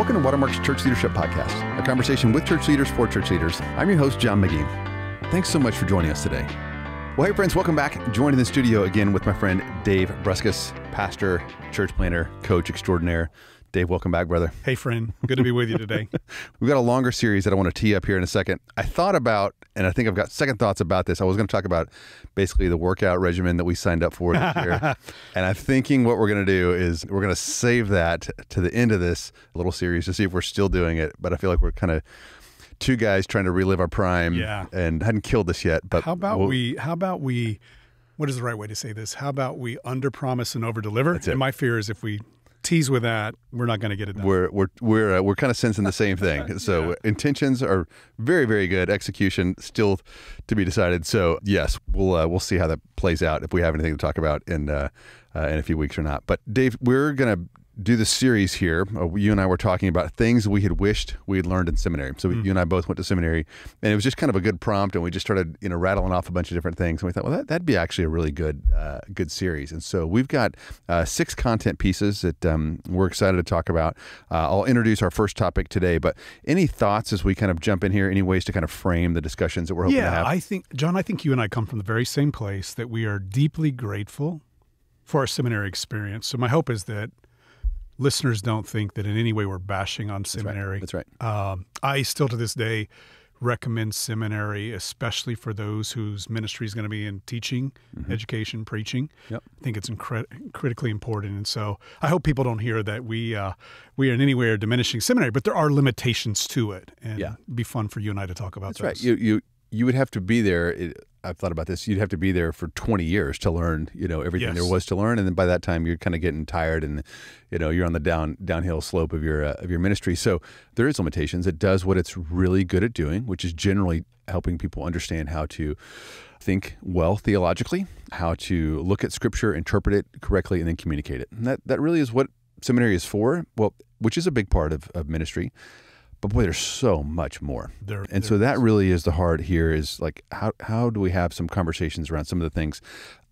Welcome to Watermark's Church Leadership Podcast, a conversation with church leaders for church leaders. I'm your host, John McGee. Thanks so much for joining us today. Well, hey, friends, welcome back. Joined in the studio again with my friend Dave Bruskas, pastor, church planner, coach extraordinaire. Dave, welcome back, brother. Hey, friend. Good to be with you today. We've got a longer series that I want to tee up here in a second. I thought about, and I think I've got second thoughts about this. I was going to talk about basically the workout regimen that we signed up for this year. and I'm thinking what we're going to do is we're going to save that to the end of this little series to see if we're still doing it. But I feel like we're kind of two guys trying to relive our prime Yeah. and hadn't killed this yet. But How about we'll- we? How about we? What is the right way to say this? How about we under promise and over deliver? And my fear is if we tease with that, we're not going to get it done. we're we're we're uh, we're kind of sensing the same thing. So intentions are very very good. Execution still to be decided. So yes, we'll uh, we'll see how that plays out if we have anything to talk about in uh, uh, in a few weeks or not. But Dave, we're gonna do this series here. Uh, you and I were talking about things we had wished we had learned in seminary. So you and I both went to seminary, and it was just kind of a good prompt, and we just started you know rattling off a bunch of different things, and we thought, well, that, that'd be actually a really good uh, good series. And so we've got uh, six content pieces that um, we're excited to talk about. Uh, I'll introduce our first topic today, but any thoughts as we kind of jump in here? Any ways to kind of frame the discussions that we're hoping to yeah, have? I think John. I think you and I come from the very same place that we are deeply grateful for our seminary experience. So my hope is that listeners don't think that in any way we're bashing on seminary. That's right. Um, I still to this day recommend seminary, especially for those whose ministry is going to be in teaching, education, preaching. Mm-hmm. Yep. I think it's incre- critically important, and so I hope people don't hear that we uh, we are in any way are diminishing seminary, but there are limitations to it, and Yeah. it'd be fun for you and I to talk about That's right. You you you would have to be there. It, I've thought about this. You'd have to be there for 20 years to learn, you know, everything there was to learn, and then by that time you're kind of getting tired, and you know you're on the down downhill slope of your uh, of your ministry. So there is limitations. It does what it's really good at doing, which is generally helping people understand how to think well theologically, how to look at Scripture, interpret it correctly, and then communicate it. And that that really is what seminary is for. Well, which is a big part of, of ministry. But boy, there's so much more. There- and so that really is the heart here is like, how, how do we have some conversations around some of the things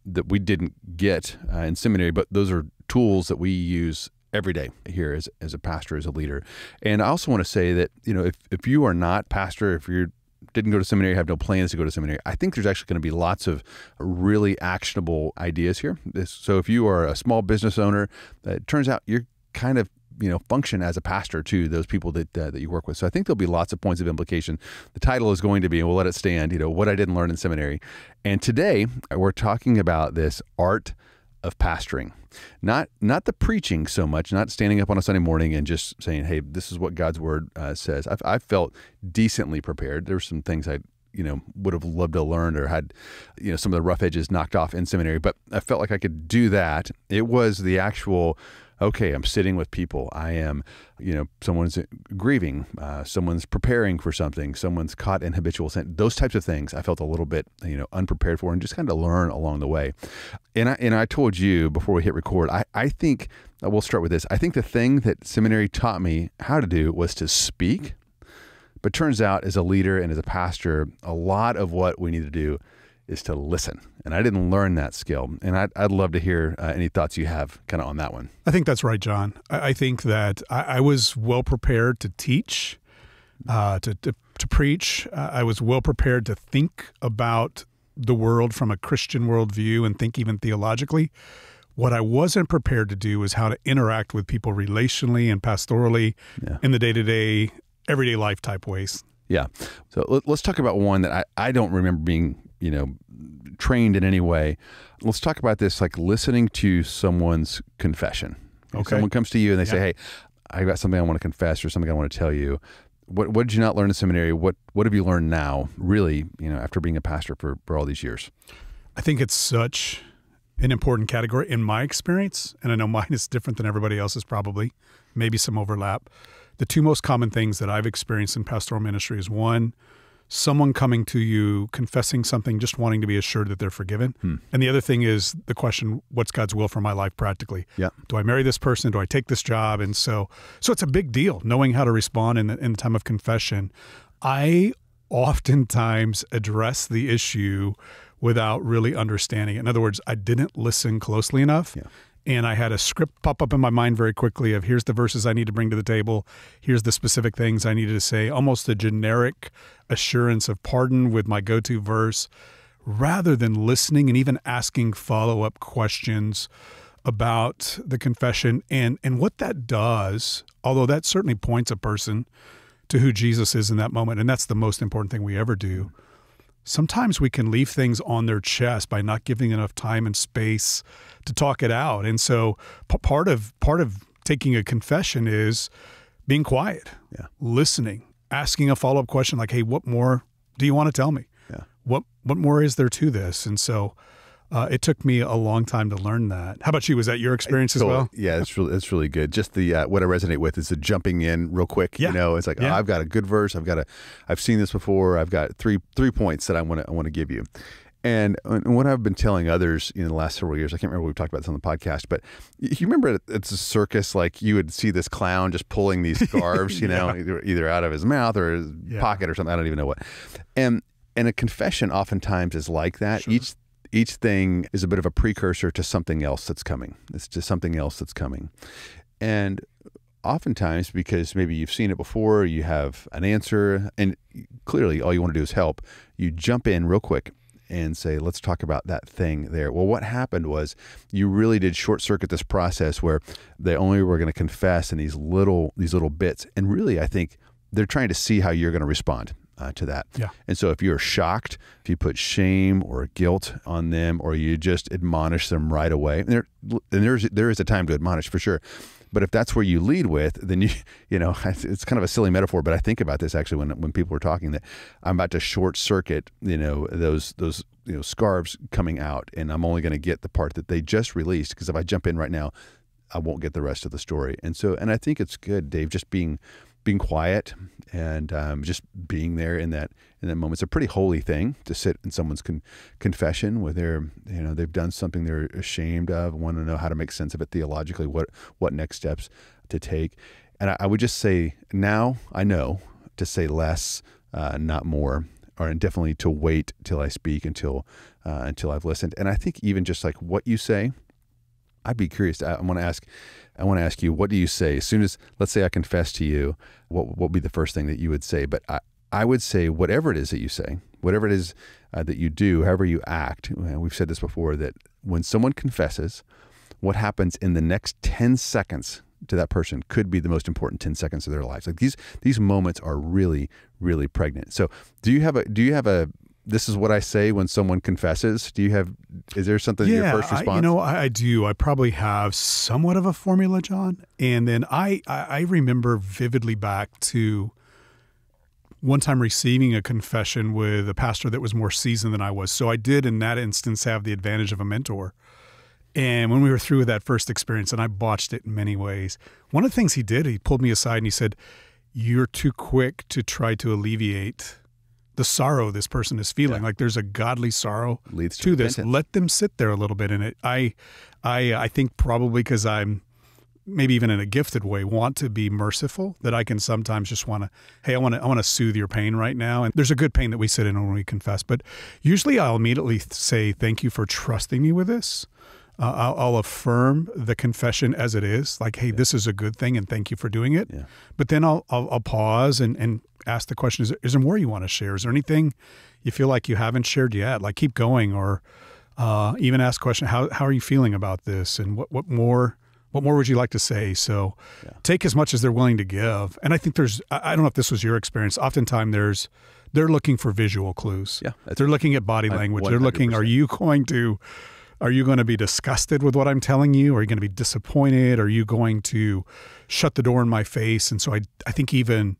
that we didn't get uh, in seminary, but those are tools that we use every day here as, as a pastor, as a leader. And I also want to say that, you know, if, if you are not pastor, if you didn't go to seminary, have no plans to go to seminary, I think there's actually going to be lots of really actionable ideas here. This, so if you are a small business owner, uh, it turns out you're kind of you know function as a pastor to those people that uh, that you work with. So I think there'll be lots of points of implication. The title is going to be, and we'll let it stand. You know what I didn't learn in seminary, and today we're talking about this art of pastoring, not not the preaching so much, not standing up on a Sunday morning and just saying, "Hey, this is what God's word uh, says." I've, I felt decently prepared. There were some things I you know would have loved to learn or had you know some of the rough edges knocked off in seminary but i felt like i could do that it was the actual okay i'm sitting with people. I am you know someone's grieving uh, someone's preparing for something someone's caught in habitual sin those types of things i felt a little bit you know unprepared for and just kind of learn along the way. And i and i told you before we hit record i i think uh, we'll start with this. I think the thing that seminary taught me how to do was to speak but turns out, as a leader and as a pastor, a lot of what we need to do is to listen. And I didn't learn that skill. And I'd, I'd love to hear uh, any thoughts you have kind of on that one. I think that's right, John. I, I think that I, I was well prepared to teach, uh, to, to to preach. Uh, I was well prepared to think about the world from a Christian worldview and think even theologically. What I wasn't prepared to do was how to interact with people relationally and pastorally Yeah. in the day to day, everyday life type ways. Yeah. So let, let's talk about one that I, I don't remember being, you know, trained in any way. Let's talk about this like listening to someone's confession. If Okay. Someone comes to you and they say, hey, I got something I want to confess or something I want to tell you. What, what did you not learn in seminary? What what have you learned now, really, you know, after being a pastor for, for all these years? I think it's such an important category in my experience, and I know mine is different than everybody else's probably, maybe some overlap. The two most common things that I've experienced in pastoral ministry is one, someone coming to you confessing something, just wanting to be assured that they're forgiven. Hmm. And the other thing is the question, what's God's will for my life practically? Yeah. Do I marry this person? Do I take this job? And so, so it's a big deal knowing how to respond in the, in the time of confession. I oftentimes address the issue without really understanding it. In other words, I didn't listen closely enough. Yeah. And I had a script pop up in my mind very quickly of here's the verses I need to bring to the table, here's the specific things I needed to say, almost a generic assurance of pardon with my go to verse, rather than listening and even asking follow up questions about the confession and and what that does although that certainly points a person to who Jesus is in that moment and that's the most important thing we ever do sometimes we can leave things on their chest by not giving enough time and space to talk it out. And so p- part of part of taking a confession is being quiet, Yeah. listening, asking a follow-up question like, "Hey, what more do you want to tell me? Yeah. What what more is there to this?" And so uh, it took me a long time to learn that. How about you? Was that your experience as well? Yeah, it's really it's really good. Just the uh, what I resonate with is the jumping in real quick. Yeah. You know, it's like Yeah. oh, I've got a good verse. I've got a I've seen this before. I've got three three points that I want to I want to give you. And, what I've been telling others in the last several years, I can't remember what we've talked about this on the podcast, but you remember it's a circus, like you would see this clown just pulling these scarves, you know, either, either out of his mouth or his Yeah. pocket or something. I don't even know what. And and a confession oftentimes is like that. Each each thing is a bit of a precursor to something else that's coming. It's just something else that's coming. And oftentimes, because maybe you've seen it before, you have an answer, and clearly all you want to do is help, you jump in real quick and say, let's talk about that thing there. Well, what happened was you really did short circuit this process where they only were going to confess in these little these little bits. And really, I think they're trying to see how you're going to respond uh, to that. Yeah. And so if you're shocked, if you put shame or guilt on them, or you just admonish them right away, and, there, and there's there is a time to admonish for sure. But if that's where you lead with, then you you know it's kind of a silly metaphor, but I think about this actually when when people are talking that I'm about to short circuit you know those those you know scarves coming out, and I'm only going to get the part that they just released because if I jump in right now, I won't get the rest of the story. And so and I think it's good, Dave, just being being quiet and um, just being there in that in that moment. It's a pretty holy thing to sit in someone's con- confession where they're you know they've done something they're ashamed of, want to know how to make sense of it theologically, what what next steps to take. And I, I would just say now I know to say less, uh, not more, or definitely to wait till I speak until uh, until I've listened. And I think even just like what you say. I'd be curious. I want to ask. I want to ask you. What do you say as soon as, let's say, I confess to you? What what would be the first thing that you would say? But I I would say whatever it is that you say, whatever it is uh, that you do, however you act. uh, We've said this before that when someone confesses, what happens in the next ten seconds to that person could be the most important 10 seconds of their lives like these these moments are really really pregnant so do you have a do you have a this is what I say when someone confesses. Do you have? Is there something yeah, your first response? I, you know, I, I do. I probably have somewhat of a formula, John. And then I, I, I remember vividly back to one time receiving a confession with a pastor that was more seasoned than I was. So I did, in that instance, have the advantage of a mentor. And when we were through with that first experience, and I botched it in many ways, one of the things he did, he pulled me aside and he said, You're too quick to try to alleviate the sorrow this person is feeling. Like there's a godly sorrow Leads to to this. Let them sit there a little bit in it. I, I, I think probably because I'm maybe even in a gifted way want to be merciful that I can sometimes just want to hey I want to I want to soothe your pain right now and there's a good pain that we sit in when we confess but usually I'll immediately say thank you for trusting me with this uh, I'll, I'll affirm the confession as it is like hey this is a good thing and thank you for doing it. Yeah. but then I'll, I'll I'll pause and and ask the question is there, is there more you want to share? Is there anything you feel like you haven't shared yet? Like keep going or uh, even ask the question how, how are you feeling about this? And what, what more what more would you like to say? So take as much as they're willing to give. And i think there's i I don't know if this was your experience. Oftentimes there's they're looking for visual clues. Yeah, they're looking at body language. they're looking are you going to are you going to be disgusted with what i'm telling you are you going to be disappointed are you going to shut the door in my face and so i i think even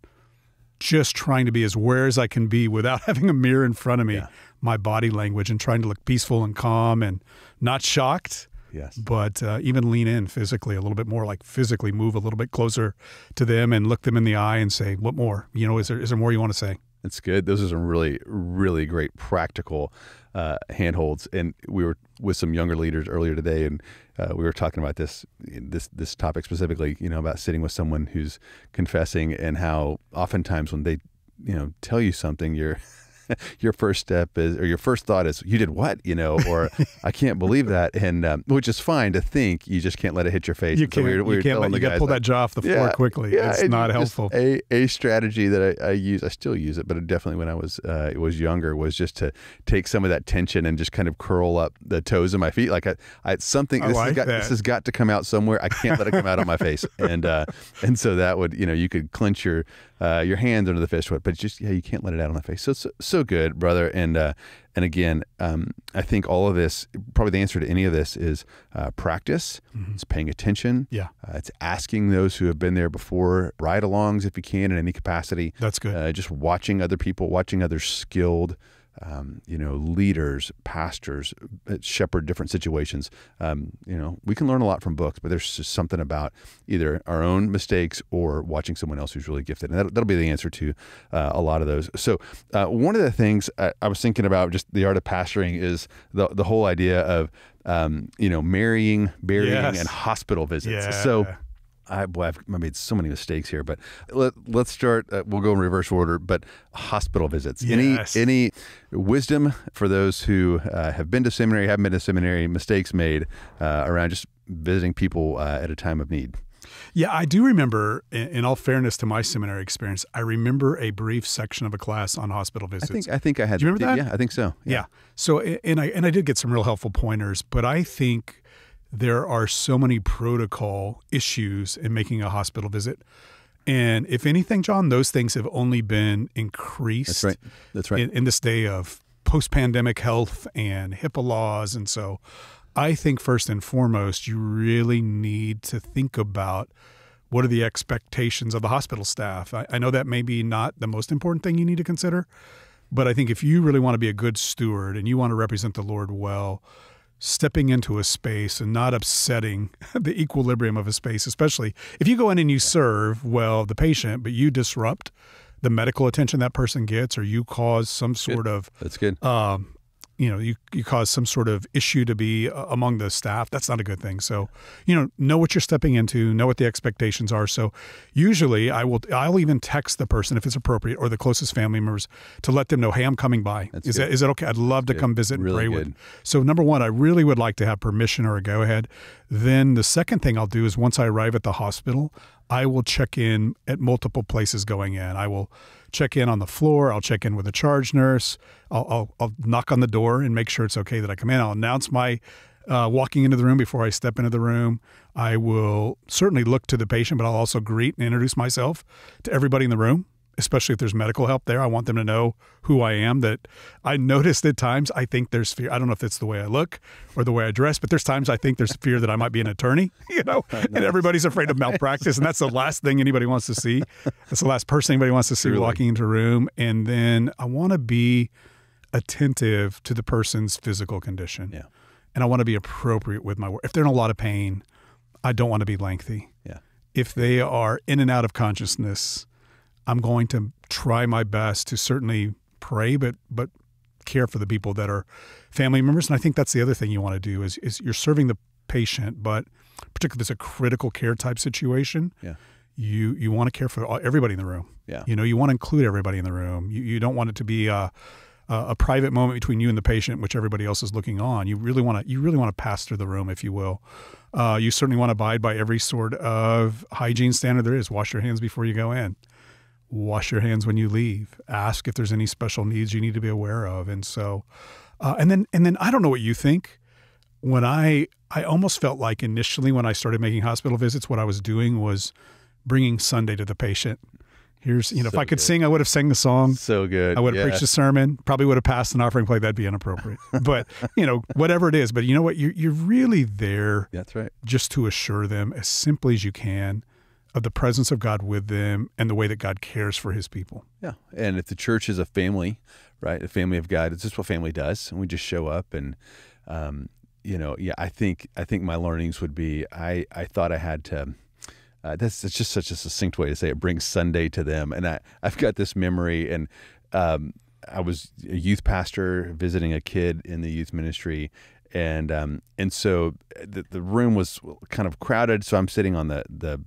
just trying to be as aware as I can be without having a mirror in front of me, my body language, and trying to look peaceful and calm and not shocked, Yes. but uh, even lean in physically a little bit more, like physically move a little bit closer to them and look them in the eye and say, "What more? You know, is there is there more you want to say?" That's good. Those are some really, really great practical uh, handholds. And we were with some younger leaders earlier today, and uh, we were talking about this this this topic specifically. You know, about sitting with someone who's confessing, and how oftentimes when they, you know, tell you something, you're your first step is, or your first thought is, you did what, you know, or I can't believe that, and um, which is fine to think. You just can't let it hit your face. You so can't. we were- we you can't. Let, you got to pull like, that jaw off the floor quickly. Yeah, it's and not helpful. A a strategy that I, I use, I still use it, but definitely when I was uh, was younger, was just to take some of that tension and just kind of curl up the toes of my feet, like I, I something. I this like has got that. this has got to come out somewhere. I can't let it come out on my face, and uh, and so that would you know you could clench your uh, your hands under the fish but just yeah, you can't let it out on the face. So so, so good, brother, and uh, and again, um, I think all of this, probably the answer to any of this is uh, practice. It's paying attention. Yeah. Uh, it's asking those who have been there before, ride alongs if you can in any capacity. That's good. Uh, just watching other people, watching other skilled, um, you know, leaders, pastors, uh, shepherd different situations. Um, you know, we can learn a lot from books, but there's just something about either our own mistakes or watching someone else who's really gifted. And that, that'll be the answer to uh, a lot of those. So, uh, one of the things I, I was thinking about just the art of pastoring is the, the whole idea of, um, you know, marrying, burying, Yes. and hospital visits. So, I boy, I've made so many mistakes here, but let, let's start. Uh, we'll go in reverse order. But hospital visits. Yes. Any any wisdom for those who uh, have been to seminary, haven't been to seminary, mistakes made uh, around just visiting people uh, at a time of need. Yeah, I do remember. In, in all fairness to my seminary experience, I remember a brief section of a class on hospital visits. I think I think I had. Do you remember that? Yeah, I think so. Yeah. So and I and I did get some real helpful pointers, but I think there are so many protocol issues in making a hospital visit. And if anything, John, those things have only been increased That's right. That's right. in, in this day of post pandemic health and HIPAA laws. And so I think first and foremost, you really need to think about what are the expectations of the hospital staff. I, I know that may be not the most important thing you need to consider, but I think if you really want to be a good steward and you want to represent the Lord well, stepping into a space and not upsetting the equilibrium of a space, especially if you go in and you serve well the patient, but you disrupt the medical attention that person gets, or you cause some sort of That's good. um, you know, you, you cause some sort of issue to be uh, among the staff. That's not a good thing. So, you know, know what you're stepping into, know what the expectations are. So, usually, I will, I'll even text the person if it's appropriate, or the closest family members to let them know, hey, I'm coming by. That's is good. that is that okay? I'd love to Good. come visit and Really pray with. good. So, number one, I really would like to have permission or a go ahead. Then the second thing I'll do is once I arrive at the hospital, I will check in at multiple places going in. I will check in on the floor. I'll check in with a charge nurse. I'll, I'll, I'll knock on the door and make sure it's okay that I come in. I'll announce my uh, walking into the room before I step into the room. I will certainly look to the patient, but I'll also greet and introduce myself to everybody in the room, especially if there's medical help there. I want them to know who I am. That I noticed at times I think there's fear. I don't know if it's the way I look or the way I dress, but there's times I think there's fear that I might be an attorney, you know, and everybody's afraid of malpractice. And that's the last thing anybody wants to see. That's the last person anybody wants to see Truly. walking into a room. And then I want to be attentive to the person's physical condition. Yeah. And I want to be appropriate with my work. If they're in a lot of pain, I don't want to be lengthy. Yeah. If they are in and out of consciousness, I'm going to try my best to certainly pray, but but care for the people that are family members. And I think that's the other thing you want to do is is you're serving the patient, but particularly if it's a critical care type situation. Yeah. You you want to care for everybody in the room. Yeah. You know, you want to include everybody in the room. You, you don't want it to be a, a, private moment between you and the patient, which everybody else is looking on. You really want to you really want to pass through the room, if you will. Uh, you certainly want to abide by every sort of hygiene standard there is. Wash your hands before you go in. Wash your hands when you leave. Ask if there's any special needs you need to be aware of. And so, uh, and then and then I don't know what you think. When I I almost felt like initially when I started making hospital visits, what I was doing was bringing Sunday to the patient. Here's you know, if I could good. sing, I would have sang the song. So good. I would have Yeah. preached a sermon. Probably would have passed an offering plate. That'd be inappropriate. but you know, whatever it is. But you know what? You're you're really there That's right. just to assure them as simply as you can of the presence of God with them and the way that God cares for His people. Yeah. And if the church is a family, right, a family of God, it's just what family does. And we just show up and, um, you know, yeah, I think, I think my learnings would be, I, I thought I had to, uh, that's, that's just such a succinct way to say it brings Sunday to them. And I, I've got this memory and, um, I was a youth pastor visiting a kid in the youth ministry. And, um, and so the, the room was kind of crowded. So I'm sitting on the, the,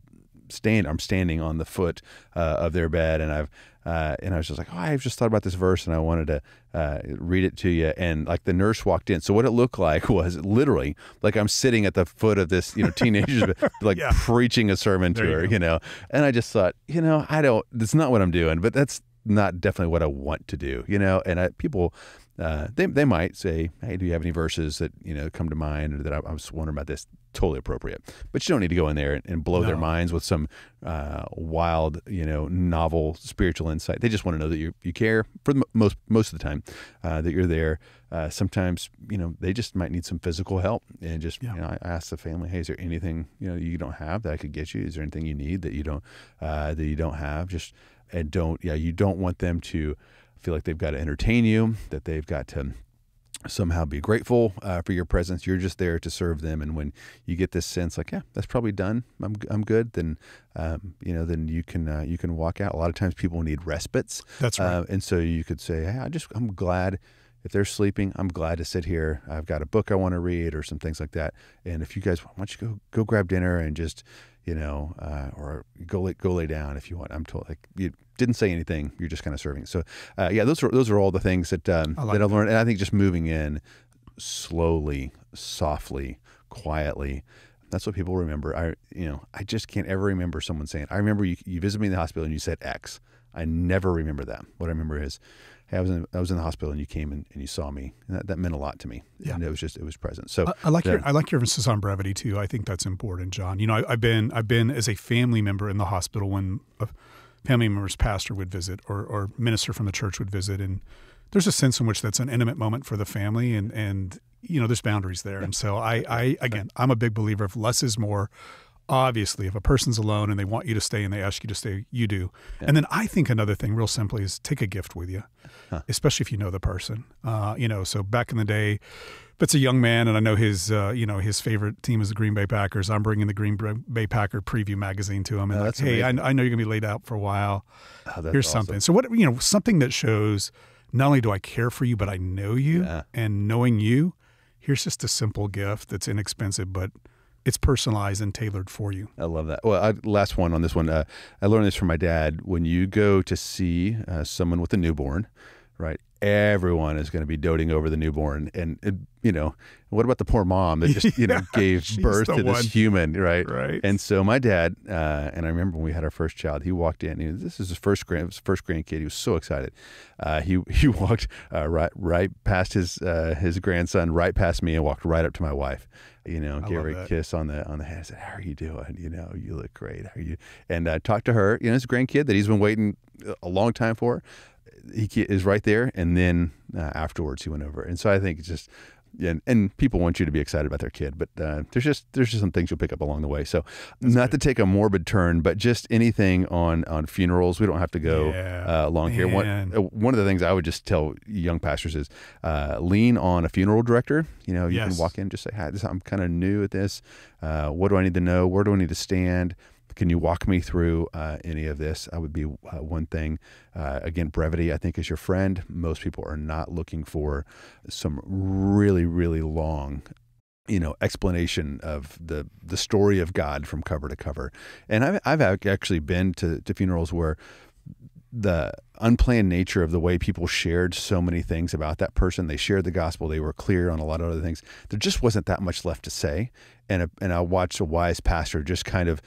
stand I'm standing on the foot uh, of their bed and I've uh, and I was just like, oh, I've just thought about this verse and I wanted to uh, read it to you. And like the nurse walked in. So what it looked like was literally like I'm sitting at the foot of this, you know, teenager, like yeah. preaching a sermon to her, you, you know. And I just thought, you know, I don't, that's not what I'm doing, but that's not definitely what I want to do, you know. And I, people, uh, they they might say, "Hey, do you have any verses that you know come to mind, or that I, I was wondering about this?" Totally appropriate, but you don't need to go in there and, and blow no. their minds with some uh, wild, you know, novel spiritual insight. They just want to know that you you care for the most most of the time uh, that you're there. Uh, sometimes you know they just might need some physical help, and just yeah. you know, I ask the family, "Hey, is there anything you know you don't have that I could get you? Is there anything you need that you don't uh, that you don't have?" Just and don't yeah, you don't want them to feel like they've got to entertain you, that they've got to somehow be grateful uh, for your presence. You're just there to serve them, and when you get this sense, like, yeah, that's probably done. I'm I'm good. Then, um, you know, then you can uh, you can walk out. A lot of times, people need respites. That's right. Uh, and so you could say, hey, I just I'm glad. If they're sleeping, I'm glad to sit here. I've got a book I want to read or some things like that. And if you guys, why don't you go go grab dinner and just you know, uh, or go lay, go lay down if you want. I'm told like you didn't say anything. You're just kind of serving. So uh, yeah, those are those are all the things that um, like that I learned, and I think just moving in slowly, softly, quietly. That's what people remember. I you know I just can't ever remember someone saying. I remember you you visited me in the hospital and you said X. I never remember that. What I remember is hey, I was in I was in the hospital and you came and, and you saw me. And that, that meant a lot to me. Yeah. And it was just it was present. So I, I like your I like your emphasis on brevity too. I think that's important, John. You know, I, have been I've been as a family member in the hospital when a family member's pastor would visit or or minister from the church would visit. And there's a sense in which that's an intimate moment for the family and and you know there's boundaries there. And so I I again I'm a big believer of less is more. Obviously if a person's alone and they want you to stay and they ask you to stay you do. Yeah. and then i think another thing real simply is take a gift with you huh. especially if you know the person uh, you know so back in the day if it's a young man and i know his uh, you know his favorite team is the green bay packers i'm bringing the green bay packer preview magazine to him and oh, like hey I, I, know you're going to be laid out for a while oh, here's awesome. something so what you know something that shows not only do i care for you but i know you yeah. and knowing you here's just a simple gift that's inexpensive but it's personalized and tailored for you. I love that. Well, I, last one on this one. Uh, I learned this from my dad. When you go to see uh, someone with a newborn, right? Everyone is going to be doting over the newborn, and, and you know, what about the poor mom that just you know gave birth to this human, right? Right. And so my dad, uh, and I remember when we had our first child, he walked in. He, this is his first grand, his first grandkid. He was so excited. Uh, he he walked uh, right right past his uh, his grandson, right past me, and walked right up to my wife you know, I gave her a that. kiss on the on the head. I said, "How are you doing? You know, you look great. How are you?" And I uh, talked to her. You know, his grandkid that he's been waiting a long time for. He is right there, and then uh, afterwards he went over. And so I think it's just and, and people want you to be excited about their kid, but uh, there's just there's just some things you'll pick up along the way. So, That's not good. to take a morbid turn, but just anything on on funerals. We don't have to go yeah, uh, along here. One uh, one of the things I would just tell young pastors is uh, lean on a funeral director. You know, you yes. can walk in, just say, "Hi, this, I'm kind of new at this. Uh, what do I need to know? Where do I need to stand?" Can you walk me through uh, any of this? I would be uh, one thing. Uh, again, brevity, I think, is your friend. Most people are not looking for some really, really long you know explanation of the the story of God from cover to cover. And I've I've actually been to, to funerals where the unplanned nature of the way people shared so many things about that person. They shared the gospel. They were clear on a lot of other things. There just wasn't that much left to say. And a, and I watched a wise pastor just kind of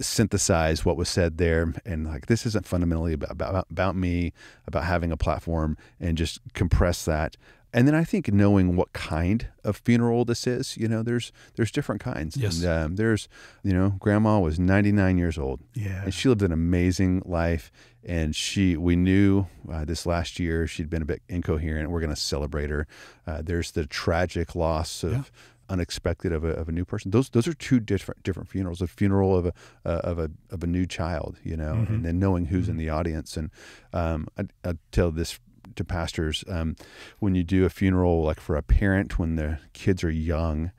synthesize what was said there and like this isn't fundamentally about, about, about me about having a platform and just compress that and then I think knowing what kind of funeral this is, you know, there's there's different kinds. Yes. And, um, there's, you know, grandma was 99 years old. Yeah. And she lived an amazing life. And she, we knew uh, this last year she'd been a bit incoherent. We're going to celebrate her. Uh, there's the tragic loss of. Yeah unexpected of a, of a new person. Those those are two different different funerals. A funeral of a uh, of a of a new child, you know, mm-hmm. and then knowing who's mm-hmm. in the audience. And um, I, I tell this to pastors um, when you do a funeral like for a parent when the kids are young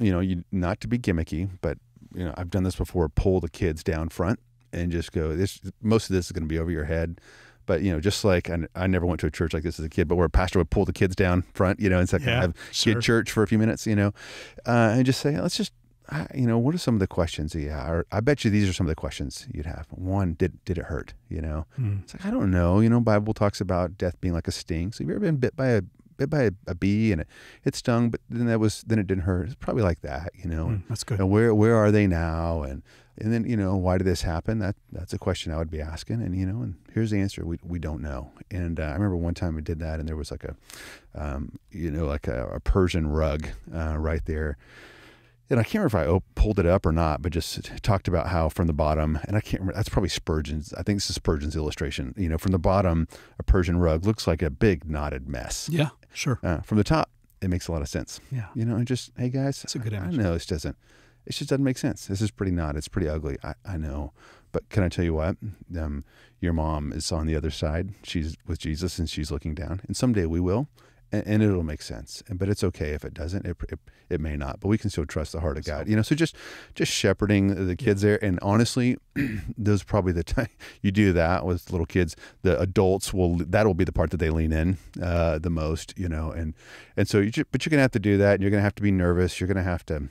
you know you not to be gimmicky but you know i've done this before pull the kids down front and just go this most of this is going to be over your head but you know just like I, I never went to a church like this as a kid but where a pastor would pull the kids down front you know and second yeah, have sure. kid church for a few minutes you know uh, and just say let's just you know, what are some of the questions you have? I bet you these are some of the questions you'd have. One, did did it hurt? You know, Mm. it's like I don't know. You know, Bible talks about death being like a sting. So have you ever been bit by a bit by a, a bee and it, it stung, but then that was then it didn't hurt? It's probably like that. You know, Mm, that's good. and where where are they now? And and then you know why did this happen? That that's a question I would be asking. And you know, and here's the answer: we we don't know. And uh, I remember one time we did that, and there was like a, um, you know, like a, a Persian rug uh, right there. And I can't remember if I op- pulled it up or not, but just talked about how from the bottom, and I can't remember, that's probably Spurgeon's. I think this is Spurgeon's illustration. You know, from the bottom, a Persian rug looks like a big knotted mess. Yeah, sure. Uh, from the top, it makes a lot of sense. Yeah. You know, and just, hey guys, That's a good I know this doesn't, it just doesn't make sense. This is pretty knotted. It's pretty ugly. I, I know. But can I tell you what? Um, your mom is on the other side. She's with Jesus and she's looking down. And someday we will, and, and it'll make sense. And, but it's okay if it doesn't. It, it, it may not. But we can still trust the heart of God. You know, so just just shepherding the kids there. And honestly, those probably the time you do that with little kids. The adults will that will be the part that they lean in uh, the most. You know, and and so you ju- but you're gonna have to do that. And you're gonna have to be nervous. You're gonna have to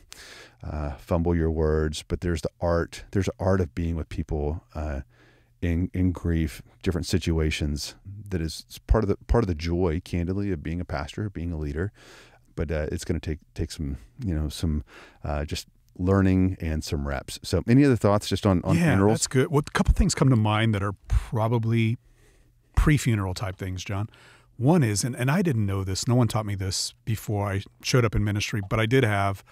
uh, fumble your words, but there's the art. There's the art of being with people uh, in in grief, different situations. That is part of the part of the joy, candidly, of being a pastor, being a leader. But uh, it's going to take take some you know some uh, just learning and some reps. So, any other thoughts just on on yeah, funerals? that's good. Well, a couple things come to mind that are probably pre-funeral type things, John. One is, and, and I didn't know this. No one taught me this before I showed up in ministry, but I did have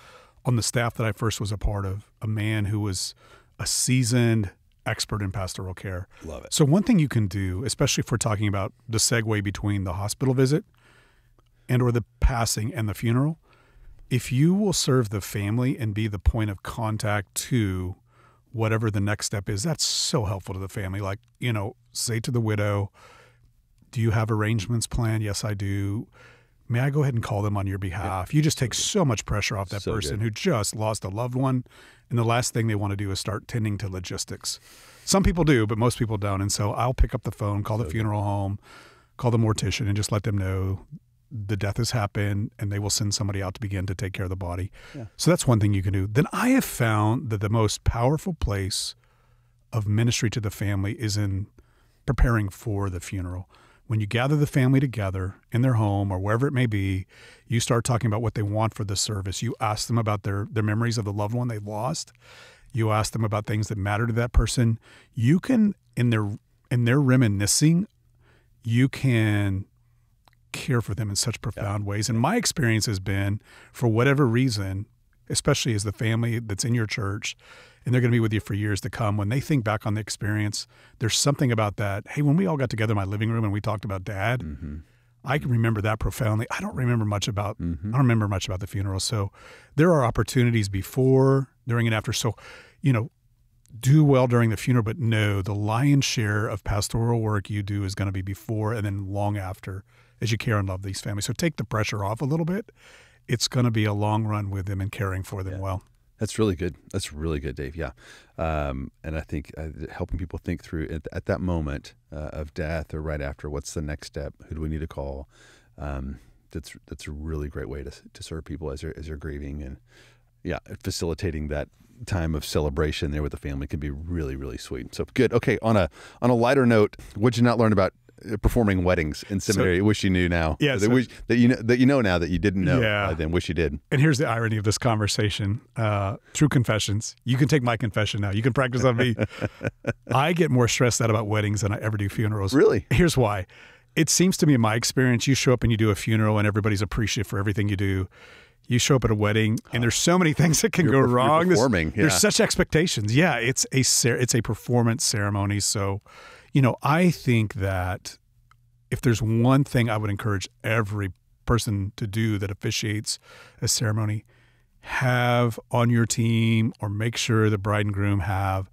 on the staff that I first was a part of a man who was a seasoned expert in pastoral care. Love it. So one thing you can do, especially if we're talking about the segue between the hospital visit and or the passing and the funeral, if you will serve the family and be the point of contact to whatever the next step is, that's so helpful to the family. Like, you know, say to the widow, do you have arrangements planned? Yes, I do. May I go ahead and call them on your behalf? You just take so much pressure off that So person good. who just lost a loved one. And the last thing they want to do is start tending to logistics. Some people do, but most people don't. And so I'll pick up the phone, call the funeral home, call the mortician, and just let them know the death has happened and they will send somebody out to begin to take care of the body. Yeah. So that's one thing you can do. Then I have found that the most powerful place of ministry to the family is in preparing for the funeral. When you gather the family together in their home or wherever it may be, you start talking about what they want for the service. You ask them about their, their memories of the loved one they lost. You ask them about things that matter to that person. You can in their in their reminiscing, you can care for them in such profound ways. And my experience has been, for whatever reason, especially as the family that's in your church, and they're going to be with you for years to come, when they think back on the experience, there's something about that. Hey, when we all got together in my living room and we talked about dad, Mm-hmm. I can remember that profoundly. I don't remember much about I don't remember much about the funeral. So there are opportunities before, during, and after. So, you know, do well during the funeral, but no, the lion's share of pastoral work you do is going to be before and then long after as you care and love these families. So take the pressure off a little bit. It's going to be a long run with them and caring for them well. That's really good. That's really good, Dave. Yeah, um, and I think uh, helping people think through at, at that moment uh, of death or right after, what's the next step? Who do we need to call? Um, that's that's a really great way to to serve people as they're as they're grieving and yeah, facilitating that time of celebration there with the family can be really really sweet. So good. Okay, on a on a lighter note, what'd you not learn about performing weddings in seminary? wish you knew now. Yeah, that, so- wish, that you know that you know now that you didn't know. Yeah. uh, then wish you did. And here's the irony of this conversation uh, true confessions. You can take my confession now. You can practice on me. I get more stressed out about weddings than I ever do funerals. Really? Here's why. It seems to me, in my experience, you show up and you do a funeral and everybody's appreciative for everything you do. You show up at a wedding and there's so many things that can You're go wrong. There's- performing, There's, such expectations. Yeah, it's a it's a performance ceremony. So, you know, I think that if there's one thing I would encourage every person to do that officiates a ceremony, have on your team or make sure the bride and groom have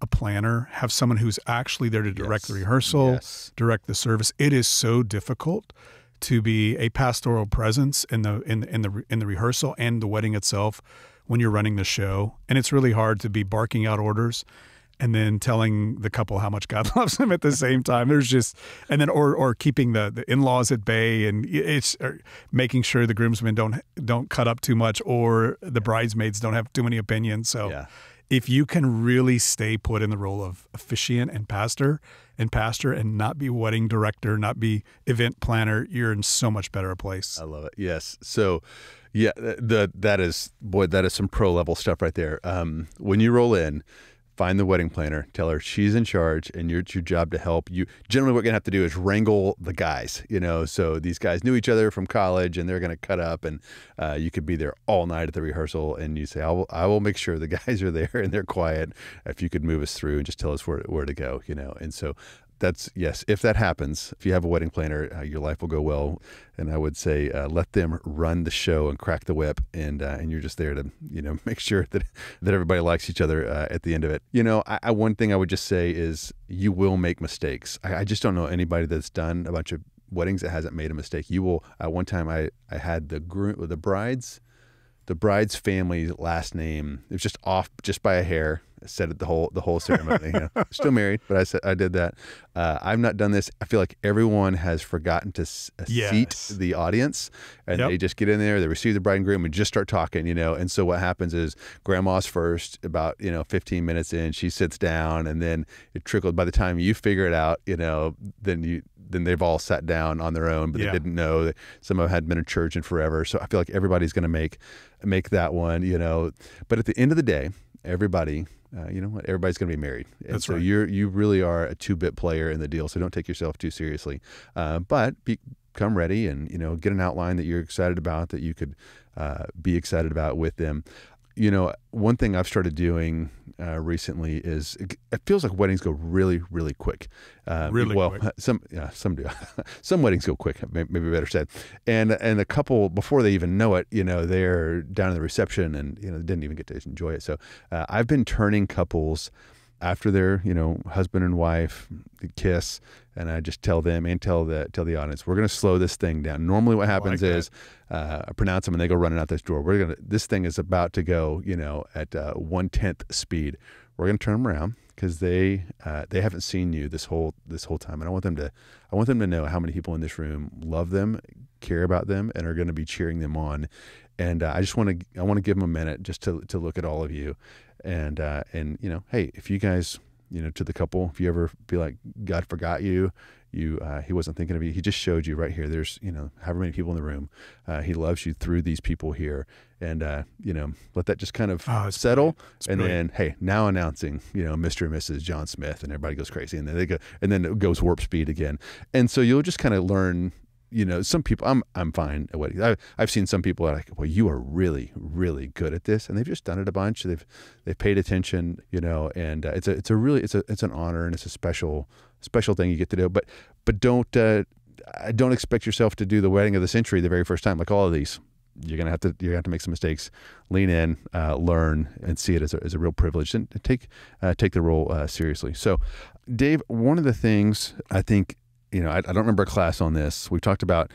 a planner, have someone who's actually there to direct the rehearsal, Yes. direct the service. It is so difficult to be a pastoral presence in the in in the in the rehearsal and the wedding itself when you're running the show, and it's really hard to be barking out orders and then telling the couple how much God loves them at the same time. There's just and then or or keeping the, the in-laws at bay and it's making sure the groomsmen don't don't cut up too much or the bridesmaids don't have too many opinions. So Yeah. if you can really stay put in the role of officiant and pastor and pastor and not be wedding director, not be event planner, you're in so much better a place. I love it. Yes. So, yeah, the that is boy, that is some pro level stuff right there. Um, when you roll in, find the wedding planner, tell her she's in charge, and your it's your job to help you. Generally, what you're gonna have to do is wrangle the guys. You know, so these guys knew each other from college, and they're gonna cut up, and uh, you could be there all night at the rehearsal, and you say, "I will, I will make sure the guys are there and they're quiet. If you could move us through and just tell us where where to go." You know, and so that's yes. If that happens, if you have a wedding planner, uh, your life will go well. And I would say uh, let them run the show and crack the whip, and uh, and you're just there to you know make sure that that everybody likes each other uh, at the end of it. You know, I, I, one thing I would just say is you will make mistakes. I, I just don't know anybody that's done a bunch of weddings that hasn't made a mistake. You will. At one time, I I had the groom, the brides the bride's family last name it was just off just by a hair said it the whole the whole ceremony you know. still married but i said i did that uh, i've not done this i feel like everyone has forgotten to s- uh, Yes. seat the audience and Yep. they just get in there they receive the bride and groom and just start talking you know and so what happens is grandma's first about you know 15 minutes in she sits down and then it trickled by the time you figure it out you know then you then they've all sat down on their own but Yeah. they didn't know that some of them had been in church in forever so i feel like everybody's going to make make that one you know but at the end of the day everybody uh, you know what? Everybody's going to be married. And That's so right. you're you really are a two-bit player in the deal so don't take yourself too seriously. Uh, but be, come ready and you know get an outline that you're excited about that you could uh, be excited about with them you know one thing i've started doing uh, recently is it, it feels like weddings go really really quick. Uh, Really well quick. some yeah some do. Some weddings go quick maybe better said. And and a couple before they even know it you know they're down in the reception and you know they didn't even get to enjoy it. So uh, i've been turning couples after their you know husband and wife kiss and i just tell them and tell the tell the audience we're going to slow this thing down. Normally what happens is uh, I pronounce them and they go running out this door. We're going to this thing is about to go you know at uh, one tenth speed. We're going to turn them around because they uh, they haven't seen you this whole this whole time. And i want them to i want them to know how many people in this room love them care about them and are going to be cheering them on. And uh, i just want to i want to give them a minute just to to look at all of you and uh, and you know hey if you guys you know to the couple if you ever feel like god forgot you you uh, he wasn't thinking of you he just showed you right here there's you know however many people in the room uh, he loves you through these people here and uh, you know let that just kind of Oh, settle and brilliant. then hey now announcing you know mr and mrs john smith and everybody goes crazy and then they go and then it goes warp speed again and so you'll just kind of learn you know some people i'm i'm fine at weddings. I, i've seen some people are like well you are really really good at this and they've just done it a bunch. They've they've paid attention you know and uh, it's a it's a really it's a it's an honor and it's a special special thing you get to do. But but don't uh, don't expect yourself to do the wedding of the century the very first time like all of these. You're gonna have to you're gonna have to make some mistakes. Lean in uh, learn and see it as a, as a real privilege and take uh, take the role uh, seriously. So dave one of the things i think you know i, I don't remember a class on this we talked about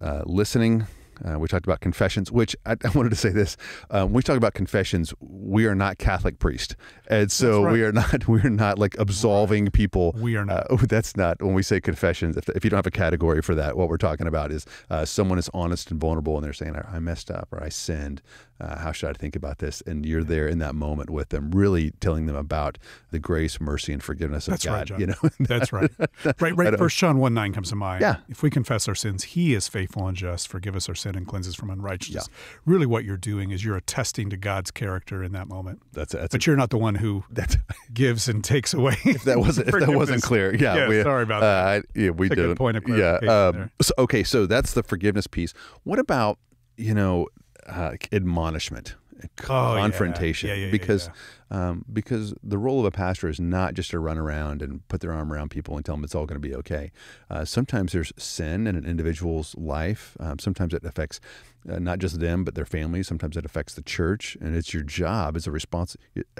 uh, listening uh, we talked about confessions, which I, I wanted to say this. Um, when we talk about confessions, we are not Catholic priest, and so That's we are not we are not like absolving people. We are not. Uh, that's not when we say confessions. If, if you don't have a category for that, what we're talking about is uh, someone is honest and vulnerable, and they're saying, "I, I messed up or I sinned. Uh, how should I think about this?" And you're there in that moment with them, really telling them about the grace, mercy, and forgiveness of That's God. right, John. You know, That's right. Right, right. First John 1 9 comes to mind. Yeah. If we confess our sins, he is faithful and just, forgive us our sin and cleanse us from unrighteousness. Yeah. Really what you're doing is you're attesting to God's character in that moment. that's that's But you're not the one who that's gives and takes away. if that wasn't if that wasn't clear. Yeah, Yeah, we, sorry about uh, that. Yeah, we a good point of yeah. Um, so, okay, so that's the forgiveness piece. What about you know uh, admonishment, Oh, confrontation? Yeah, yeah, because Um, because the role of a pastor is not just to run around and put their arm around people and tell them it's all going to be okay. Uh, sometimes there's sin in an individual's life. Um, sometimes it affects uh, not just them but their family. Sometimes it affects the church, and it's your job as a response.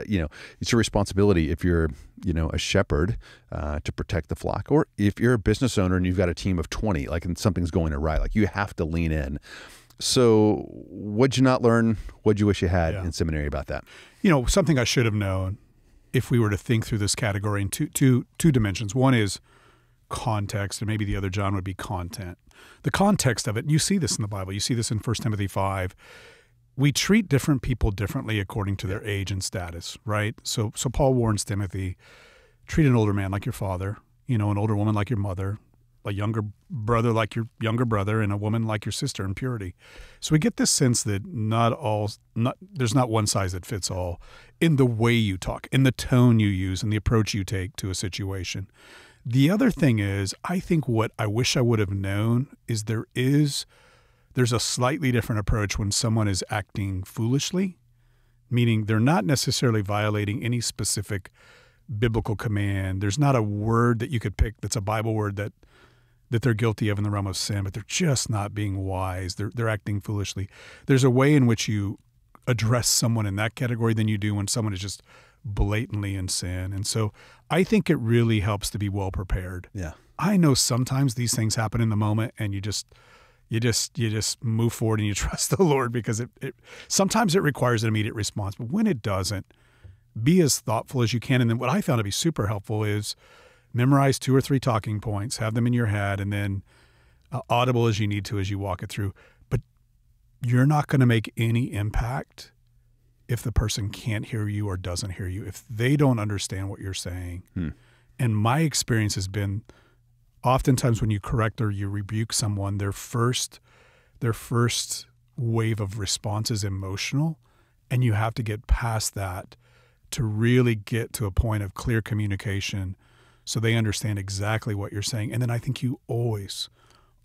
You know, it's your responsibility if you're you know a shepherd uh, to protect the flock, or if you're a business owner and you've got a team of twenty, like and something's going awry, like you have to lean in. So, what'd you not learn? What'd you wish you had Yeah. in seminary about that? you know, something I should have known if we were to think through this category in two, two, two dimensions. One is context, and maybe the other John would be content. The context of it, and you see this in the Bible. You see this in 1 Timothy 5. We treat different people differently according to their age and status, right? So so Paul warns Timothy, treat an older man like your father, you know, an older woman like your mother, a younger brother like your younger brother and a woman like your sister in purity. So we get this sense that not all not there's not one size that fits all in the way you talk, in the tone you use, and the approach you take to a situation. The other thing is, I think what I wish I would have known is there is there's a slightly different approach when someone is acting foolishly, meaning they're not necessarily violating any specific biblical command. There's not a word that you could pick that's a Bible word that that they're guilty of in the realm of sin, but they're just not being wise. They're they're acting foolishly. There's a way in which you address someone in that category than you do when someone is just blatantly in sin. And so I think it really helps to be well prepared. Yeah. I know sometimes these things happen in the moment and you just you just you just move forward and you trust the Lord because it, it sometimes it requires an immediate response, but when it doesn't, be as thoughtful as you can. And then what I found to be super helpful is memorize two or three talking points, have them in your head, and then uh, audible as you need to as you walk it through. But you're not going to make any impact if the person can't hear you or doesn't hear you, if they don't understand what you're saying. Hmm. And my experience has been oftentimes when you correct or you rebuke someone, their first their first wave of response is emotional and you have to get past that to really get to a point of clear communication so they understand exactly what you're saying. And then I think you always,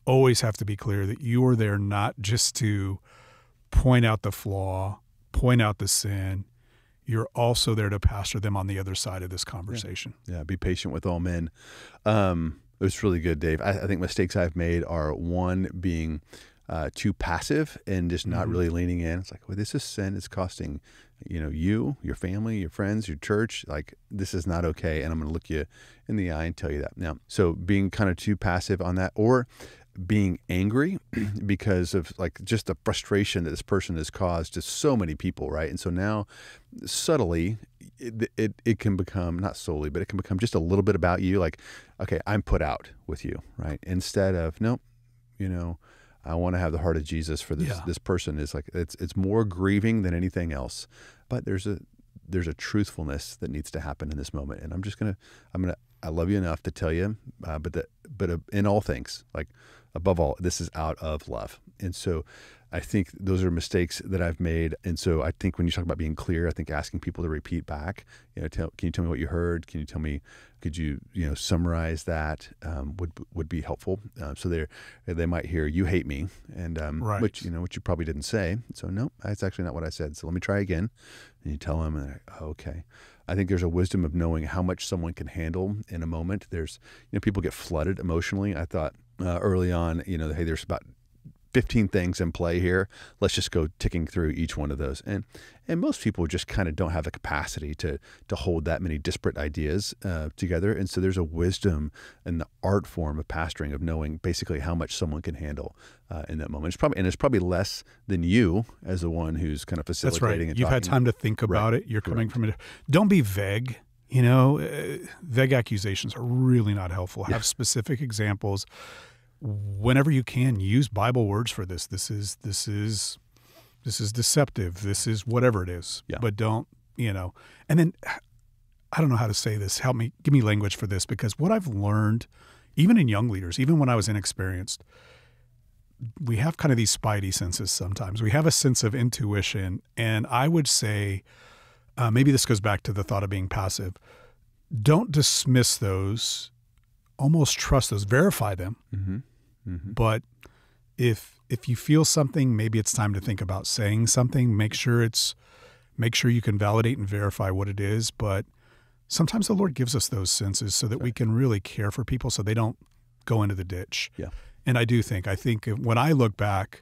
always have to be clear that you are there not just to point out the flaw, point out the sin. You're also there to pastor them on the other side of this conversation. Yeah, be patient with all men. Um, it was really good, Dave. I, I think mistakes I've made are one being uh, too passive and just not Mhm. really leaning in. It's like, well, this is sin. It's costing, you know, you, your family, your friends, your church. Like, this is not okay. And I'm going to look you in the eye and tell you that. Now, so being kind of too passive on that, or being angry because of like just the frustration that this person has caused to so many people, right? And so now, subtly, it, it, it can become not solely, but it can become just a little bit about you. Like, okay, I'm put out with you, right? Instead of, nope, you know, I want to have the heart of Jesus for this Yeah. this person is like it's it's more grieving than anything else. But there's a there's a truthfulness that needs to happen in this moment, and I'm just gonna I'm gonna I love you enough to tell you, uh, but that but uh, in all things, like above all, this is out of love, and so I think those are mistakes that I've made, and so I think when you talk about being clear, I think asking people to repeat back, you know, tell, can you tell me what you heard? Can you tell me? Could you you know summarize that? Um, would would be helpful. Uh, so they they might hear you hate me, and um, Right. which you know which you probably didn't say. So no, that's actually not what I said. So let me try again, and you tell them, and they're like, oh, okay. I think there's a wisdom of knowing how much someone can handle in a moment. There's you know people get flooded emotionally. I thought uh, early on, you know, hey, there's about 15 things in play here. Let's just go ticking through each one of those. And and most people just kind of don't have the capacity to to hold that many disparate ideas uh, together. And so there's a wisdom in the art form of pastoring of knowing basically how much someone can handle uh, in that moment. It's probably and it's probably less than you as the one who's kind of facilitating. That's right. and You've had time to think about it. You're coming from it. Don't be vague. You know, uh, vague accusations are really not helpful. Have specific examples. Whenever you can, use Bible words for this. This is this is this is deceptive. This is whatever it is. Yeah. But don't you know? And then I don't know how to say this. Help me. Give me language for this because what I've learned, even in young leaders, even when I was inexperienced, we have kind of these spidey senses sometimes. We have a sense of intuition. And I would say, uh, maybe this goes back to the thought of being passive. Don't dismiss those, almost trust those, verify them. hmm hmm But if if you feel something, maybe it's time to think about saying something. Make sure it's make sure you can validate and verify what it is. But sometimes the Lord gives us those senses so that we can really care for people so they don't go into the ditch. Yeah. And I do think, I think when I look back,